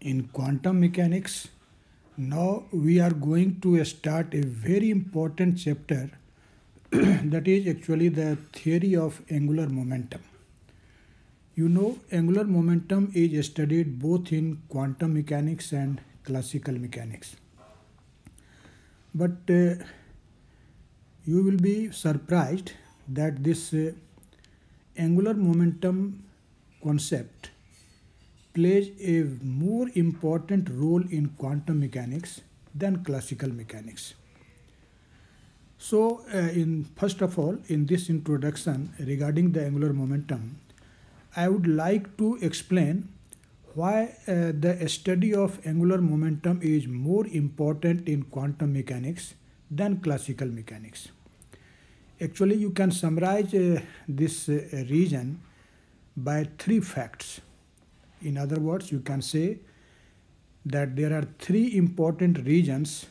in quantum mechanics. Now we are going to start a very important chapter that is actually the theory of angular momentum. You know, angular momentum is studied both in quantum mechanics and classical mechanics. But uh, you will be surprised that this uh, angular momentum concept plays a more important role in quantum mechanics than classical mechanics. So, uh, in first of all, in this introduction regarding the angular momentum, I would like to explain why uh, the study of angular momentum is more important in quantum mechanics than classical mechanics. Actually, you can summarize uh, this uh, region by three facts. In other words, you can say that there are three important regions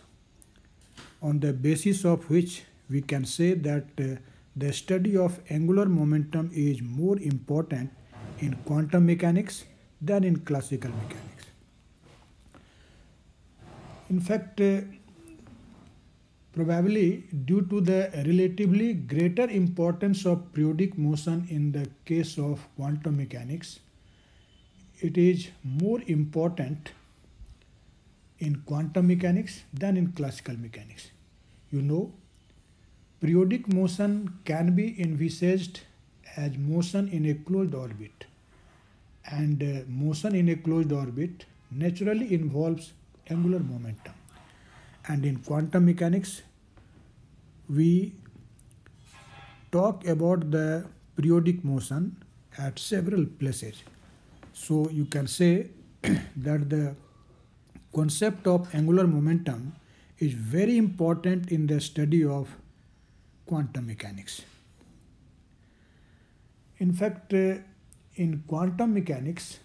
on the basis of which we can say that uh, the study of angular momentum is more important in quantum mechanics than in classical mechanics. In fact, uh, probably due to the relatively greater importance of periodic motion in the case of quantum mechanics, it is more important in quantum mechanics than in classical mechanics. You know, periodic motion can be envisaged as motion in a closed orbit. And uh, motion in a closed orbit naturally involves angular momentum. And in quantum mechanics we talk about the periodic motion at several places so you can say that the concept of angular momentum is very important in the study of quantum mechanics. In fact, uh, in quantum mechanics,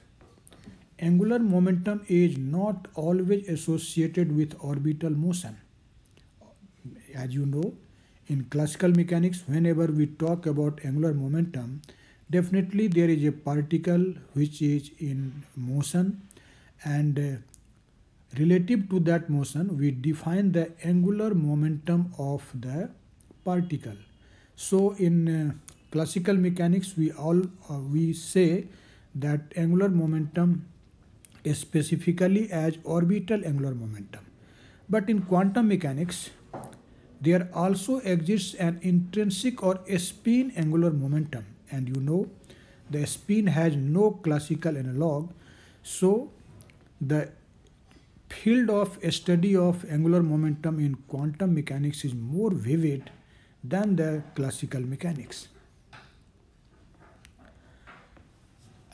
angular momentum is not always associated with orbital motion. As you know, in classical mechanics, whenever we talk about angular momentum, definitely there is a particle which is in motion and uh, relative to that motion we define the angular momentum of the particle. So in uh, classical mechanics we all uh, we say that angular momentum is specifically as orbital angular momentum. But in quantum mechanics there also exists an intrinsic or spin angular momentum and you know the spin has no classical analog. So the field of study of angular momentum in quantum mechanics is more vivid than the classical mechanics.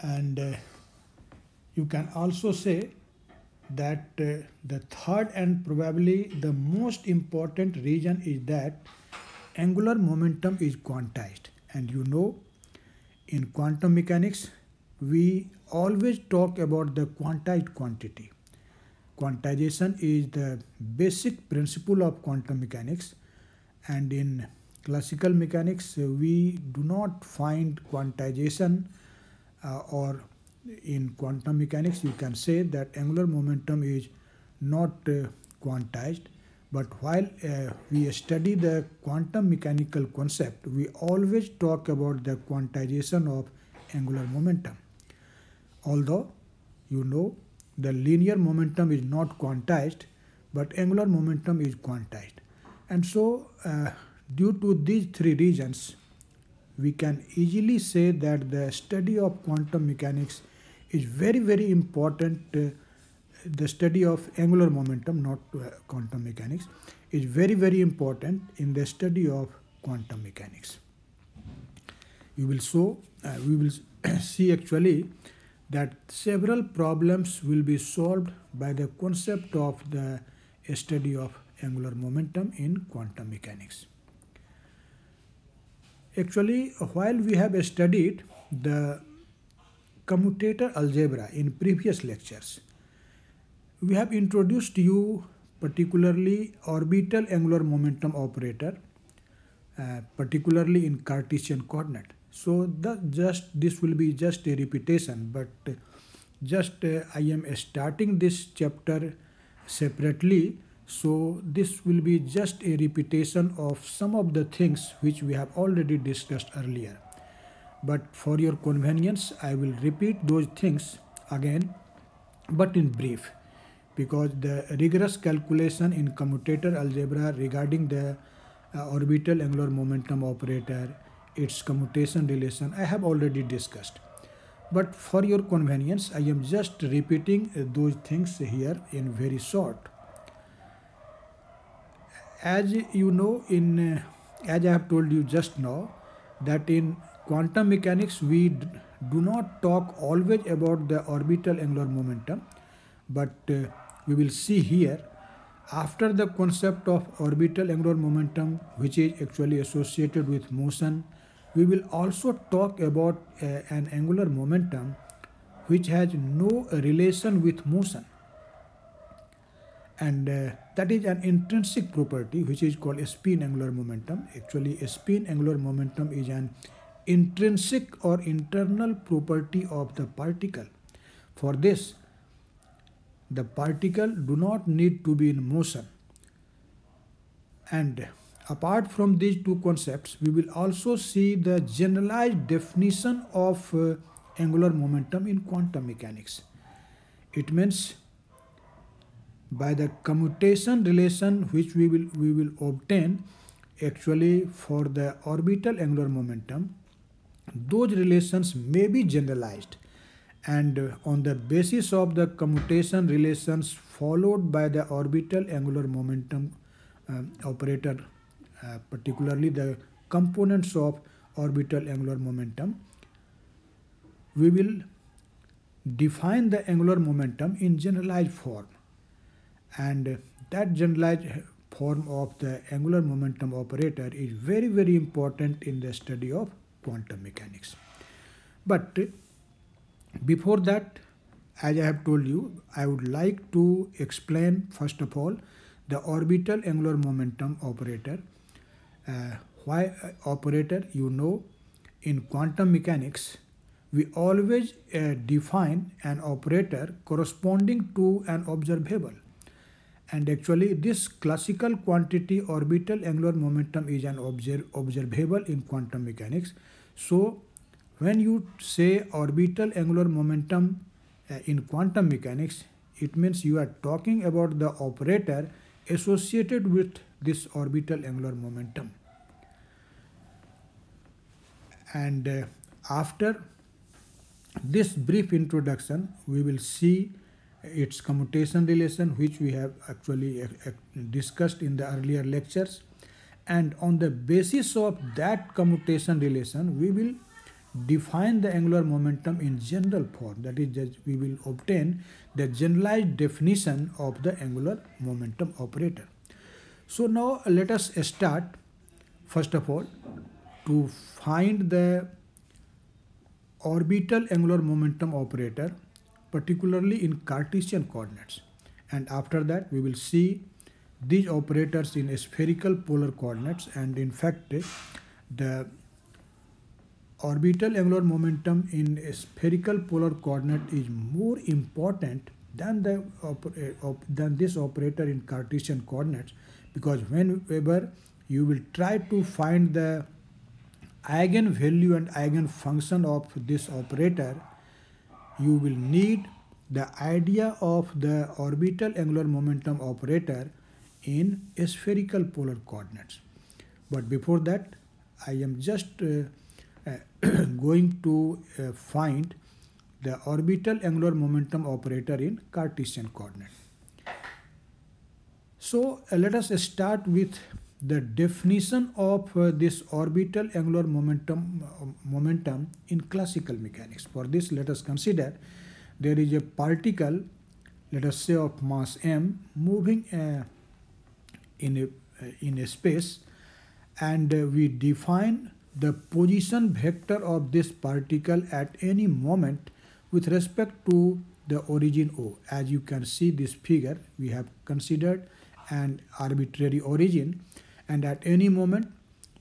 And uh, you can also say that uh, the third and probably the most important reason is that angular momentum is quantized. And you know in quantum mechanics, we always talk about the quantized quantity. Quantization is the basic principle of quantum mechanics and in classical mechanics we do not find quantization uh, or in quantum mechanics you can say that angular momentum is not uh, quantized but while uh, we study the quantum mechanical concept, we always talk about the quantization of angular momentum. Although, you know, the linear momentum is not quantized, but angular momentum is quantized. And so, uh, due to these three reasons, we can easily say that the study of quantum mechanics is very, very important uh, the study of angular momentum, not uh, quantum mechanics, is very, very important in the study of quantum mechanics. You will show, uh, we will see actually that several problems will be solved by the concept of the study of angular momentum in quantum mechanics. Actually, while we have studied the commutator algebra in previous lectures, we have introduced you particularly orbital angular momentum operator, uh, particularly in Cartesian coordinate. So the just this will be just a repetition, but just uh, I am starting this chapter separately. So this will be just a repetition of some of the things which we have already discussed earlier. But for your convenience I will repeat those things again but in brief because the rigorous calculation in commutator algebra regarding the uh, orbital angular momentum operator its commutation relation I have already discussed. But for your convenience I am just repeating uh, those things here in very short. As you know in uh, as I have told you just now that in quantum mechanics we do not talk always about the orbital angular momentum but uh, we will see here after the concept of orbital angular momentum which is actually associated with motion we will also talk about uh, an angular momentum which has no relation with motion. And uh, that is an intrinsic property which is called spin angular momentum. Actually spin angular momentum is an intrinsic or internal property of the particle. For this the particle do not need to be in motion. And apart from these two concepts we will also see the generalized definition of uh, angular momentum in quantum mechanics. It means by the commutation relation which we will we will obtain actually for the orbital angular momentum those relations may be generalized and uh, on the basis of the commutation relations followed by the orbital angular momentum um, operator uh, particularly the components of orbital angular momentum we will define the angular momentum in generalized form. And that generalized form of the angular momentum operator is very very important in the study of quantum mechanics. But before that as I have told you I would like to explain first of all the orbital angular momentum operator. Uh, why uh, operator? You know in quantum mechanics we always uh, define an operator corresponding to an observable. And actually this classical quantity orbital angular momentum is an observ observable in quantum mechanics. So when you say orbital angular momentum uh, in quantum mechanics it means you are talking about the operator associated with this orbital angular momentum. And uh, after this brief introduction we will see its commutation relation which we have actually uh, uh, discussed in the earlier lectures. And on the basis of that commutation relation we will define the angular momentum in general form that is that we will obtain the generalized definition of the angular momentum operator so now let us start first of all to find the orbital angular momentum operator particularly in Cartesian coordinates. And after that, we will see these operators in spherical polar coordinates. And in fact, the orbital angular momentum in spherical polar coordinate is more important than the uh, than this operator in Cartesian coordinates because whenever you will try to find the eigenvalue and eigenfunction of this operator you will need the idea of the orbital angular momentum operator in spherical polar coordinates. But before that, I am just uh, going to uh, find the orbital angular momentum operator in Cartesian coordinate. So uh, let us start with the definition of uh, this orbital angular momentum uh, momentum in classical mechanics for this let us consider there is a particle let us say of mass m moving uh, in a uh, in a space and uh, we define the position vector of this particle at any moment with respect to the origin o as you can see this figure we have considered an arbitrary origin and at any moment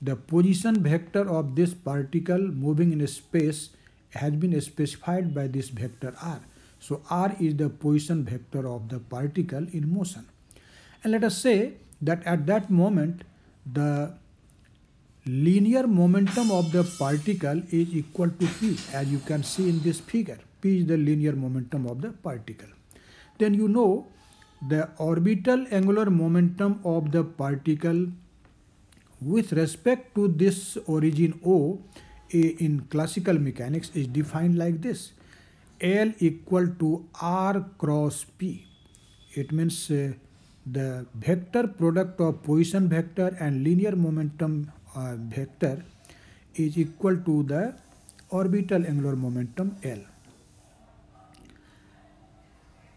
the position vector of this particle moving in a space has been specified by this vector r. So r is the position vector of the particle in motion. And let us say that at that moment the linear momentum of the particle is equal to p as you can see in this figure. p is the linear momentum of the particle. Then you know the orbital angular momentum of the particle with respect to this origin O in classical mechanics is defined like this L equal to R cross P. It means uh, the vector product of position vector and linear momentum uh, vector is equal to the orbital angular momentum L.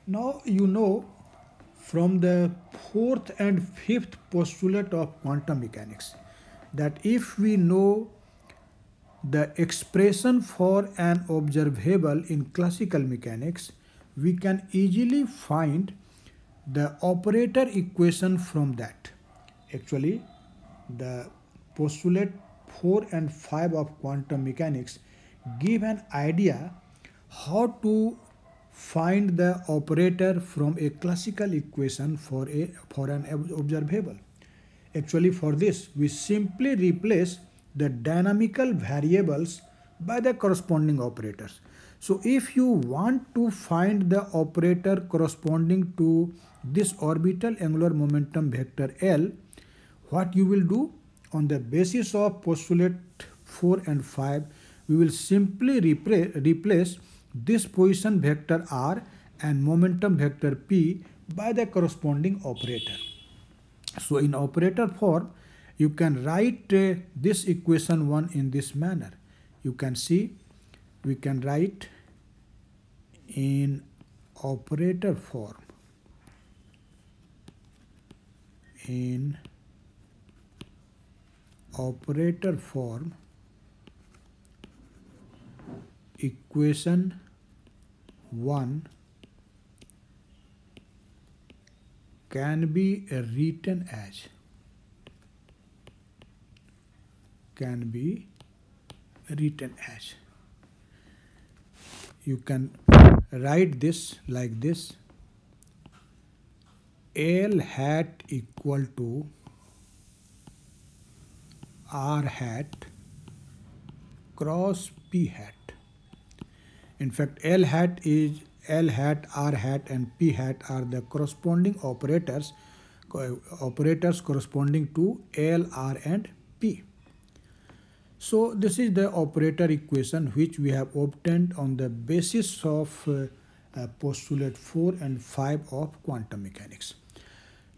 Now you know from the fourth and fifth postulate of quantum mechanics that if we know the expression for an observable in classical mechanics, we can easily find the operator equation from that. Actually, the postulate 4 and 5 of quantum mechanics give an idea how to find the operator from a classical equation for a for an observable. Actually for this we simply replace the dynamical variables by the corresponding operators. So if you want to find the operator corresponding to this orbital angular momentum vector L what you will do on the basis of postulate 4 and 5 we will simply replace this position vector r and momentum vector p by the corresponding operator. So in operator form, you can write uh, this equation 1 in this manner. You can see we can write in operator form in operator form equation 1 can be written as can be written as. You can write this like this. L hat equal to R hat cross P hat in fact, L hat is L hat, R hat and P hat are the corresponding operators operators corresponding to L, R and P. So this is the operator equation which we have obtained on the basis of uh, uh, postulate 4 and 5 of quantum mechanics.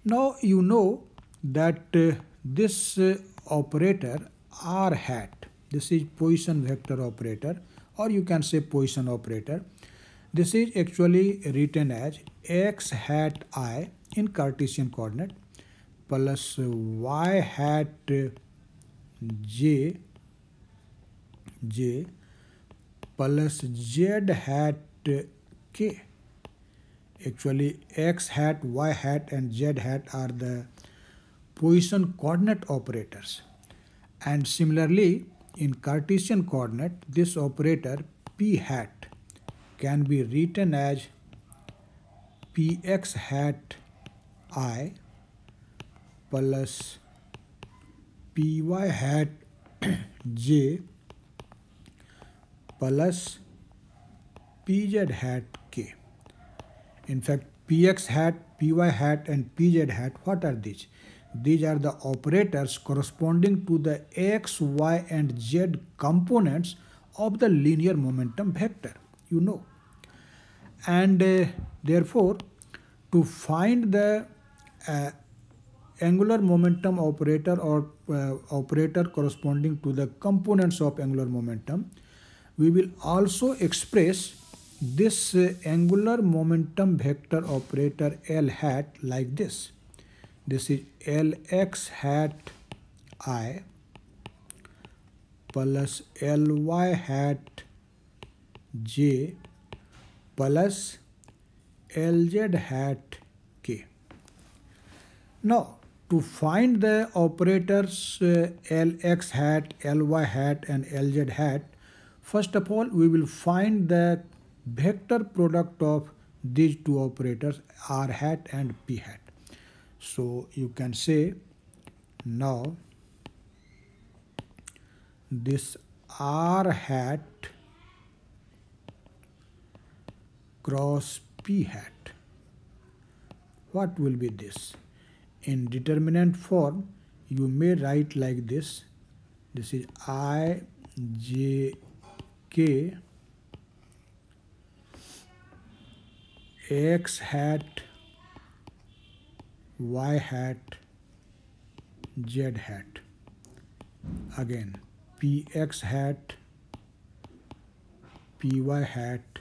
Now you know that uh, this uh, operator R hat, this is position vector operator or you can say position operator. This is actually written as x hat i in Cartesian coordinate plus y hat j j plus z hat k. Actually x hat, y hat and z hat are the position coordinate operators. And similarly, in Cartesian coordinate, this operator p hat can be written as px hat i plus py hat j plus pz hat k. In fact, px hat, py hat and pz hat, what are these? These are the operators corresponding to the x, y and z components of the linear momentum vector, you know. And uh, therefore, to find the uh, angular momentum operator or uh, operator corresponding to the components of angular momentum, we will also express this uh, angular momentum vector operator L hat like this this is Lx hat i plus Ly hat j plus Lz hat k. Now to find the operators uh, Lx hat, Ly hat and Lz hat, first of all we will find the vector product of these two operators r hat and p hat. So you can say now this r hat cross p hat what will be this? In determinant form you may write like this. This is i j k x hat y hat z hat. Again px hat py hat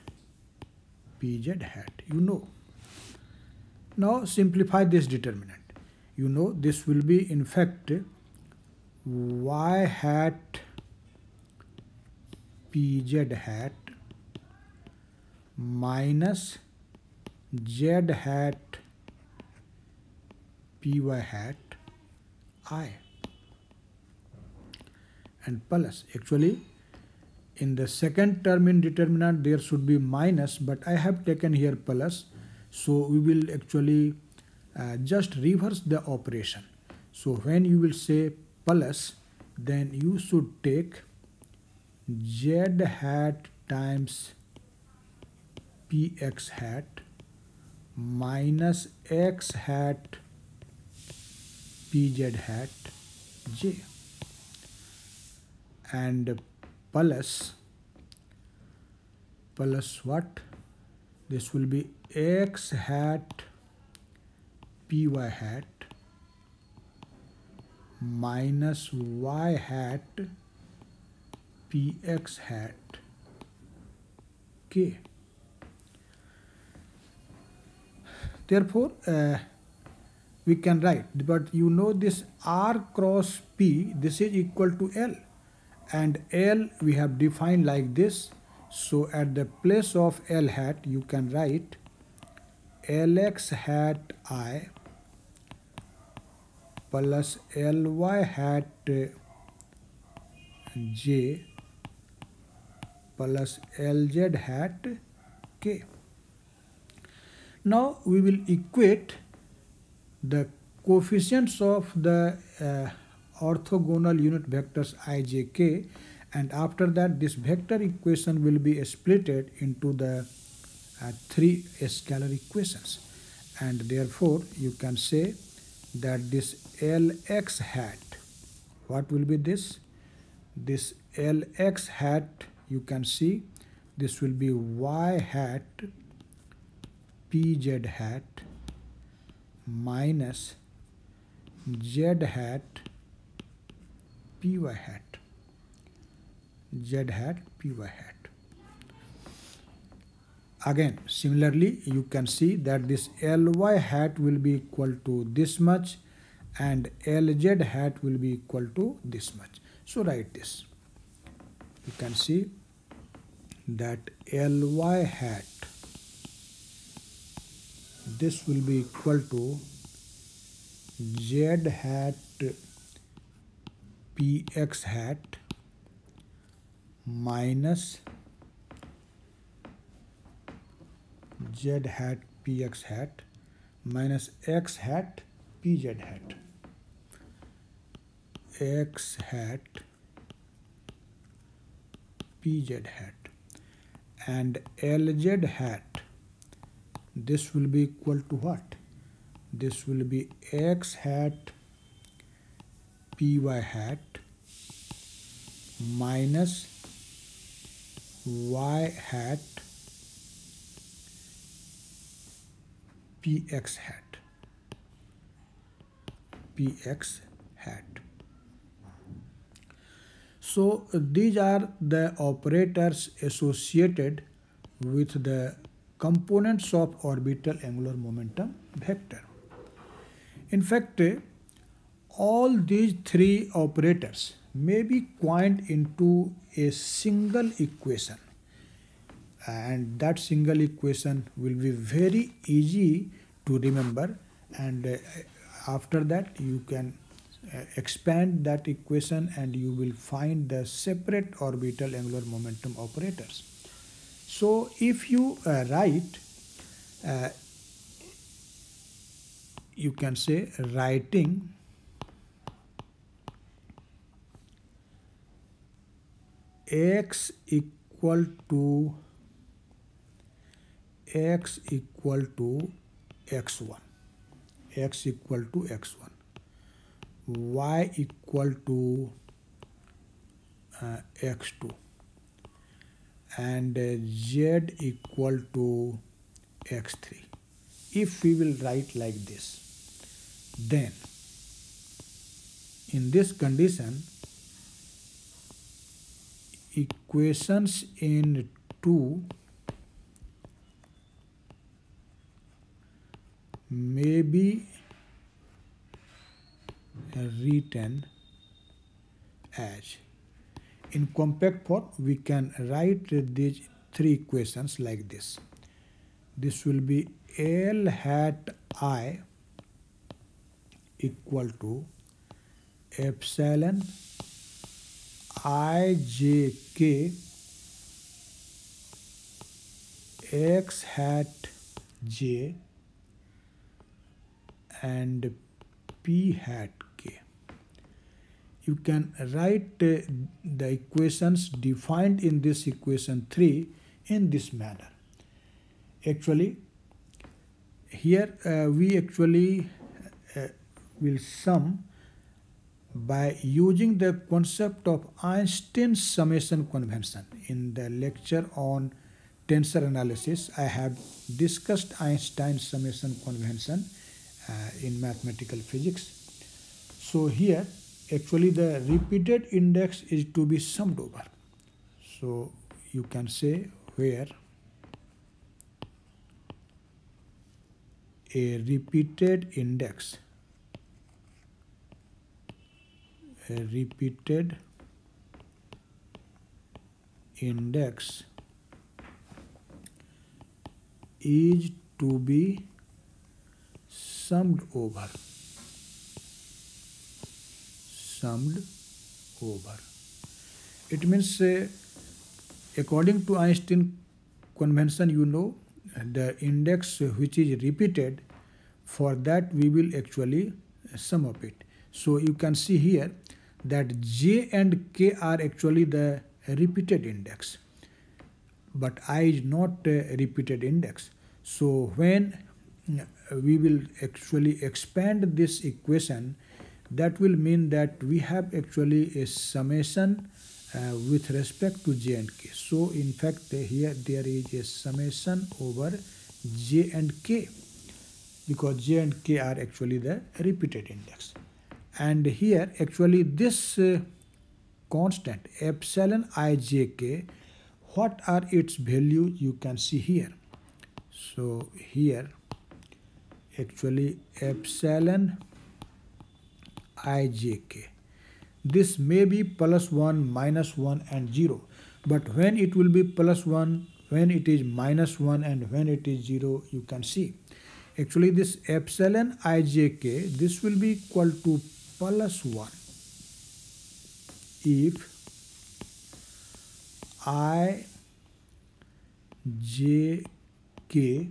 pz hat. You know. Now simplify this determinant. You know this will be in fact y hat pz hat minus z hat py hat i. And plus actually in the second term in determinant there should be minus but I have taken here plus. So we will actually uh, just reverse the operation. So when you will say plus then you should take z hat times px hat minus x hat pz hat j. And plus plus what? This will be x hat py hat minus y hat px hat k. Therefore uh, we can write. But you know this r cross p this is equal to l. And l we have defined like this. So at the place of l hat you can write lx hat i plus ly hat j plus lz hat k. Now we will equate the coefficients of the uh, orthogonal unit vectors ijk and after that this vector equation will be splitted into the uh, three scalar equations. And therefore you can say that this lx hat what will be this? This lx hat you can see this will be y hat pz hat minus z hat py hat. Z hat py hat. Again similarly you can see that this ly hat will be equal to this much and lz hat will be equal to this much. So write this. You can see that ly hat this will be equal to z hat px hat minus z hat px hat minus x hat pz hat. X hat pz hat. And lz hat this will be equal to what? This will be x hat py hat minus y hat px hat. Px hat. So these are the operators associated with the components of orbital angular momentum vector. In fact, all these three operators may be coined into a single equation and that single equation will be very easy to remember and uh, after that you can uh, expand that equation and you will find the separate orbital angular momentum operators. So if you uh, write, uh, you can say writing x equal to x equal to x1 x equal to x1 y equal to uh, x2 and z equal to x3 if we will write like this then in this condition equations in 2 may be written as in compact form we can write these three equations like this this will be l hat i equal to epsilon i j k x hat j and p hat. You can write uh, the equations defined in this equation 3 in this manner. Actually, here uh, we actually uh, will sum by using the concept of Einstein's summation convention. In the lecture on tensor analysis, I have discussed Einstein's summation convention uh, in mathematical physics. So here actually the repeated index is to be summed over. So you can say where a repeated index a repeated index is to be summed over summed over it means uh, according to Einstein convention you know the index which is repeated for that we will actually sum up it. So you can see here that j and k are actually the repeated index but i is not a repeated index. So when we will actually expand this equation that will mean that we have actually a summation uh, with respect to j and k. So in fact here there is a summation over j and k because j and k are actually the repeated index. And here actually this uh, constant epsilon ijk what are its value? You can see here. So here actually epsilon ijk this may be plus 1 minus 1 and 0 but when it will be plus 1 when it is minus 1 and when it is 0 you can see. Actually this epsilon ijk this will be equal to plus 1 if i j k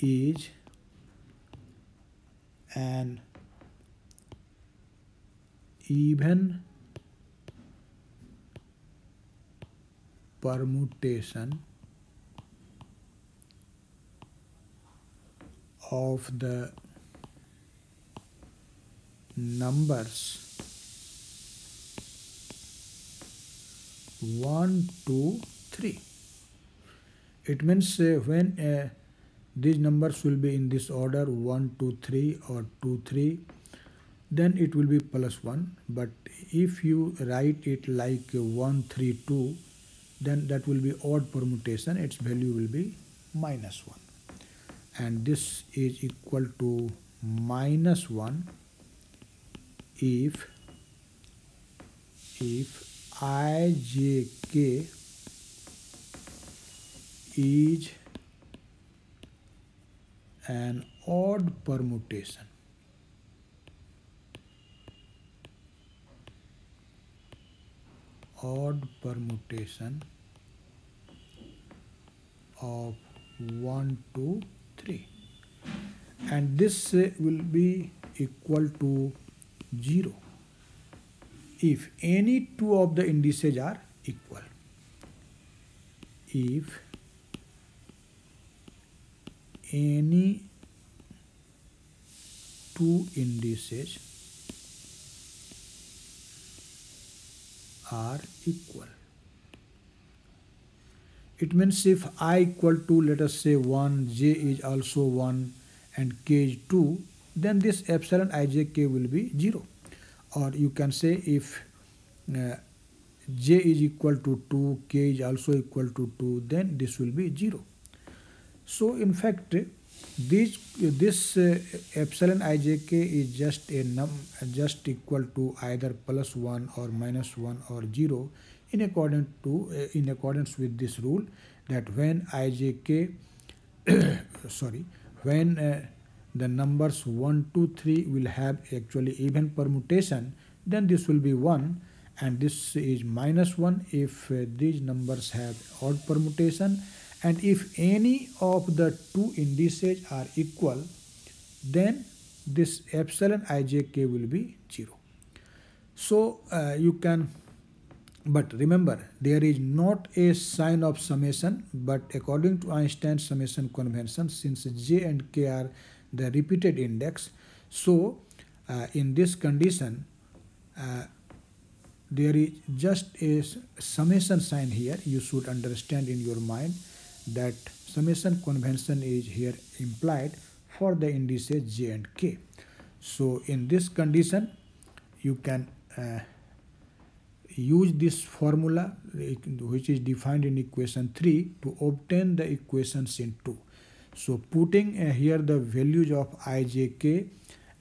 is an even permutation of the numbers 1 2 3 it means uh, when uh, these numbers will be in this order 1 2 3 or 2 3 then it will be plus 1 but if you write it like 1 3 2 then that will be odd permutation. Its value will be minus 1 and this is equal to minus 1 if if ijk is an odd permutation odd permutation of 1 2 3 and this uh, will be equal to 0 if any two of the indices are equal. If any two indices are equal. It means if i equal to let us say 1 j is also 1 and k is 2 then this epsilon ijk will be 0 or you can say if uh, j is equal to 2 k is also equal to 2 then this will be 0 so in fact this this uh, epsilon ijk is just a num just equal to either plus 1 or minus 1 or 0 in accordance to uh, in accordance with this rule that when ijk sorry when uh, the numbers 1 2 3 will have actually even permutation then this will be 1 and this is minus 1 if uh, these numbers have odd permutation and if any of the two indices are equal then this epsilon ijk will be 0 so uh, you can but remember there is not a sign of summation but according to Einstein's summation convention since j and k are the repeated index so uh, in this condition uh, there is just a summation sign here you should understand in your mind that summation convention is here implied for the indices j and k. So in this condition you can uh, use this formula which is defined in equation 3 to obtain the equations in 2 so putting uh, here the values of ijk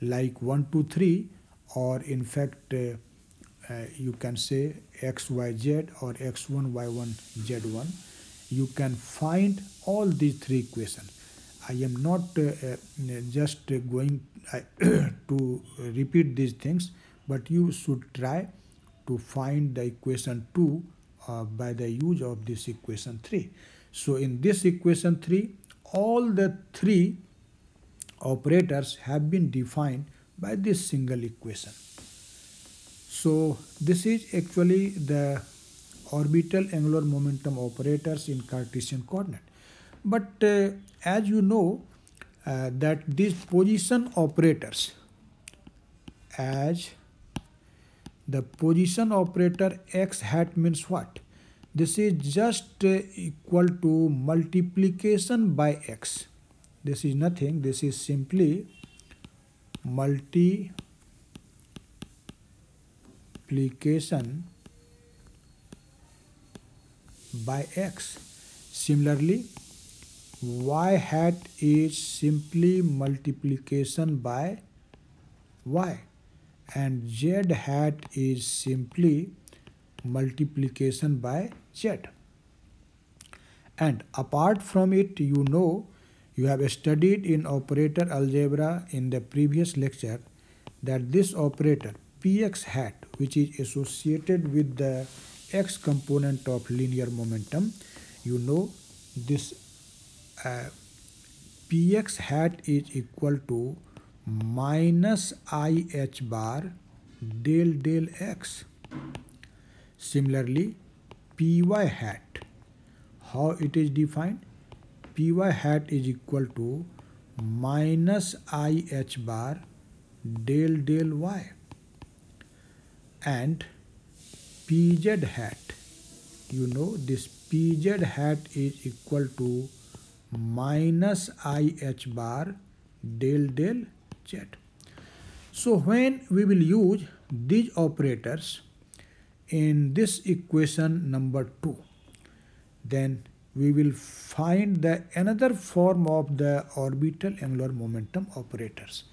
like 1 2 3 or in fact uh, uh, you can say xyz or x1 y1 z1 you can find all these three equations. I am not uh, uh, just going to repeat these things but you should try to find the equation 2 uh, by the use of this equation 3 so in this equation 3 all the three operators have been defined by this single equation. So this is actually the orbital angular momentum operators in Cartesian coordinate. But uh, as you know uh, that these position operators as the position operator x hat means what? This is just uh, equal to multiplication by x. This is nothing. This is simply multiplication by x. Similarly, y hat is simply multiplication by y and z hat is simply multiplication by z. And apart from it, you know, you have studied in operator algebra in the previous lecture that this operator px hat which is associated with the x component of linear momentum you know this uh, px hat is equal to minus ih bar del del x similarly py hat how it is defined py hat is equal to minus ih bar del del y and pz hat. You know this pz hat is equal to minus ih bar del del z. So when we will use these operators in this equation number 2 then we will find the another form of the orbital angular momentum operators.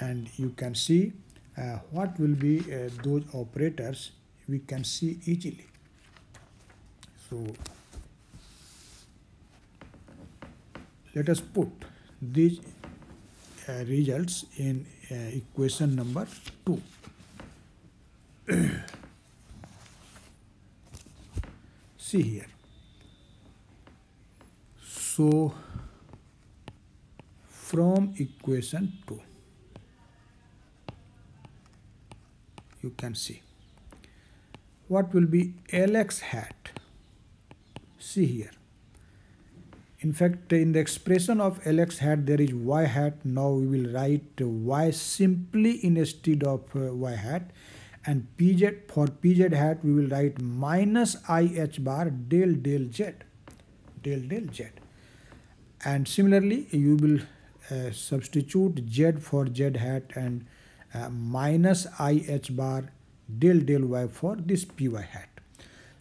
And you can see uh, what will be uh, those operators we can see easily. So let us put these uh, results in uh, equation number 2 see here. So from equation 2 you can see what will be lx hat? See here. In fact in the expression of lx hat there is y hat. Now we will write y simply instead of uh, y hat. And pz for pz hat we will write minus ih bar del del z. Del del z. And similarly you will uh, substitute z for z hat and uh, minus ih bar del del y for this py hat.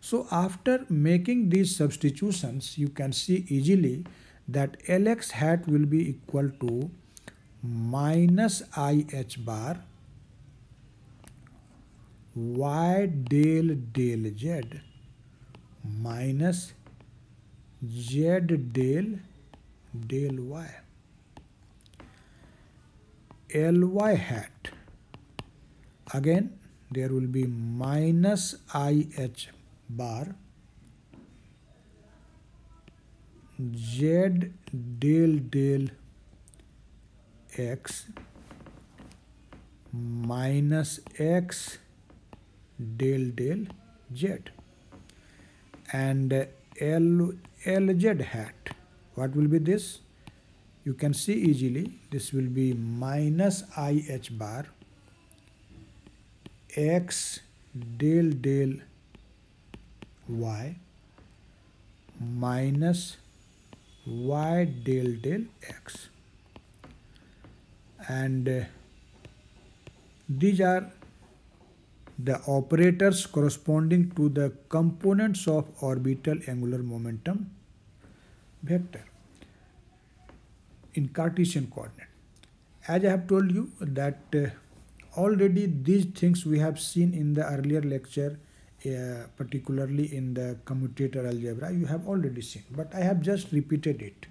So after making these substitutions you can see easily that lx hat will be equal to minus ih bar y del del z minus z del del y. Ly hat. Again there will be minus ih bar z del del x minus x del del z. And L, lz hat what will be this? You can see easily this will be minus ih bar x del del y minus y del del x and uh, these are the operators corresponding to the components of orbital angular momentum vector in Cartesian coordinate. As I have told you that uh, already these things we have seen in the earlier lecture uh, particularly in the commutator algebra you have already seen but I have just repeated it.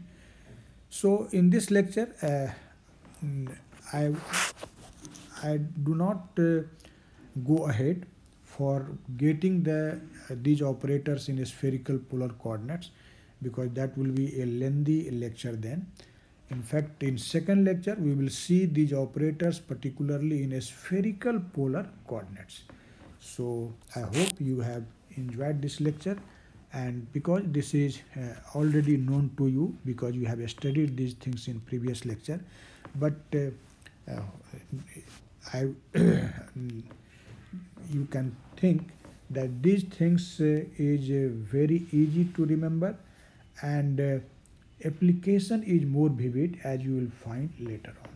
So in this lecture uh, I, I do not uh, go ahead for getting the uh, these operators in spherical polar coordinates because that will be a lengthy lecture then. In fact, in second lecture, we will see these operators particularly in spherical polar coordinates. So I hope you have enjoyed this lecture and because this is uh, already known to you because you have studied these things in previous lecture but uh, uh, I you can think that these things uh, is uh, very easy to remember and uh, application is more vivid as you will find later on